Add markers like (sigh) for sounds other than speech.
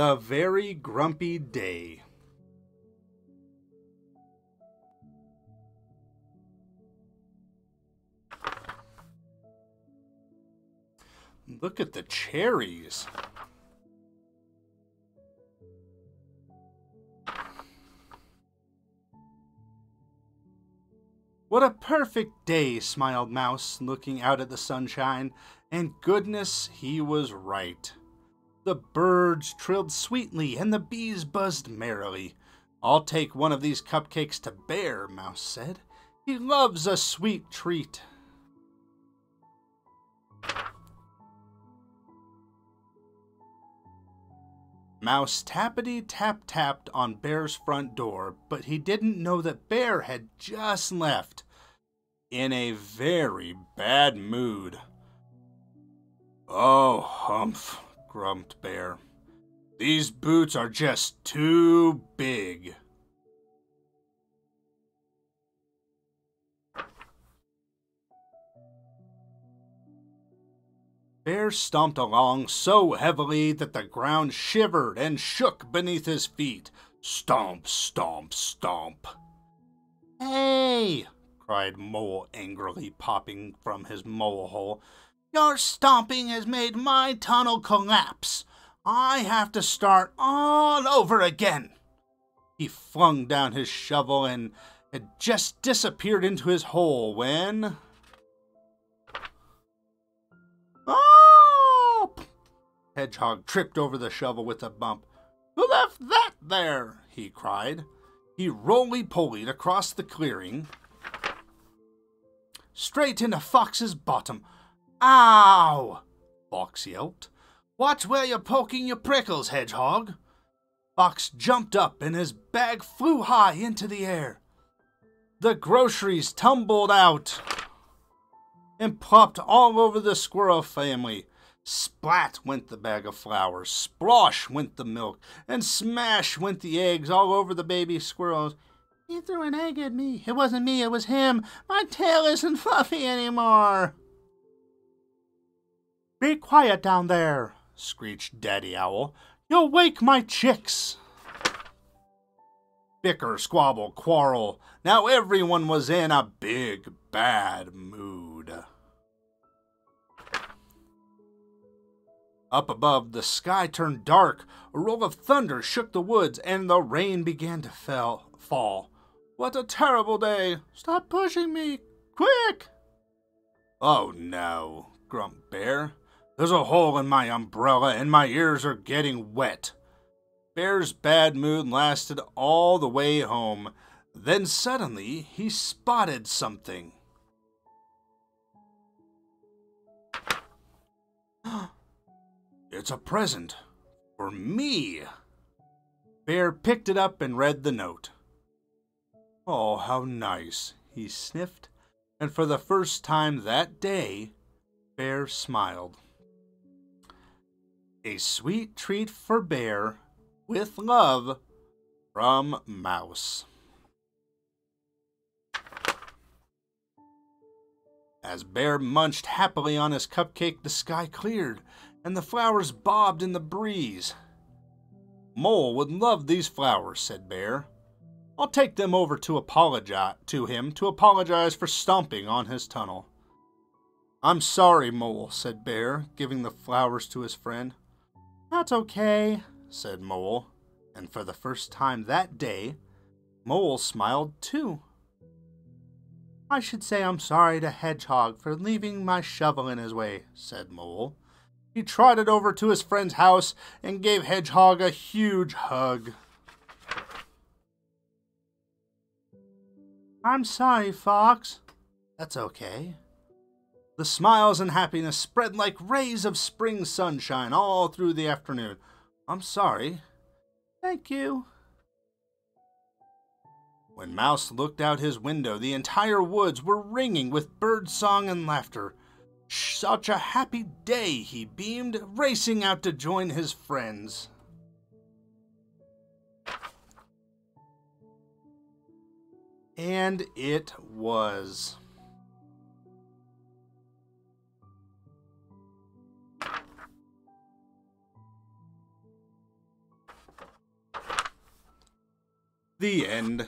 The Very Grumpy Day. Look at the cherries. What a perfect day, smiled Mouse, looking out at the sunshine, and goodness, he was right. The birds trilled sweetly and the bees buzzed merrily. I'll take one of these cupcakes to Bear, Mouse said. He loves a sweet treat. Mouse tappity tap tapped on Bear's front door, but he didn't know that Bear had just left in a very bad mood. Oh, humph, grumped Bear. These boots are just too big. Bear stomped along so heavily that the ground shivered and shook beneath his feet. Stomp, stomp, stomp. Hey! cried Mole angrily, popping from his mole hole. Your stomping has made my tunnel collapse. I have to start all over again. He flung down his shovel and had just disappeared into his hole when. Oh! Hedgehog tripped over the shovel with a bump. Who left that there? he cried. He roly polied across the clearing, straight into Fox's bottom. Ow! Fox yelped. Watch where you're poking your prickles, Hedgehog. Fox jumped up and his bag flew high into the air. The groceries tumbled out and plopped all over the squirrel family. Splat went the bag of flour, splosh went the milk, and smash went the eggs all over the baby squirrels. He threw an egg at me. It wasn't me, it was him. My tail isn't fluffy anymore. Be quiet down there, screeched Daddy Owl. You'll wake my chicks. Bicker, squabble, quarrel. Now everyone was in a big, bad mood. Up above, the sky turned dark. A roll of thunder shook the woods, and the rain began to fell, fall. What a terrible day! Stop pushing me! Quick! Oh no, grumped Bear. There's a hole in my umbrella and my ears are getting wet. Bear's bad mood lasted all the way home. Then suddenly he spotted something. (gasps) it's a present for me. Bear picked it up and read the note. Oh, how nice, he sniffed, and for the first time that day, Bear smiled. A sweet treat for Bear, with love, from Mouse. As Bear munched happily on his cupcake, the sky cleared, and the flowers bobbed in the breeze. Mole would love these flowers, said Bear. I'll take them over to apologize to him to apologize for stomping on his tunnel. I'm sorry, Mole, said Bear, giving the flowers to his friend. That's okay, said Mole, and for the first time that day, Mole smiled too. I should say I'm sorry to Hedgehog for leaving my shovel in his way, said Mole. He trotted over to his friend's house and gave Hedgehog a huge hug. I'm sorry, Fox. That's okay. The smiles and happiness spread like rays of spring sunshine all through the afternoon. I'm sorry. Thank you. When Mouse looked out his window, the entire woods were ringing with bird song and laughter. Such a happy day, he beamed, racing out to join his friends. And it was. The end.